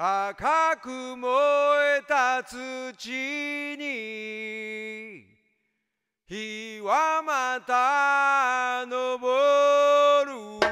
赤く燃えた土に火はまた昇る。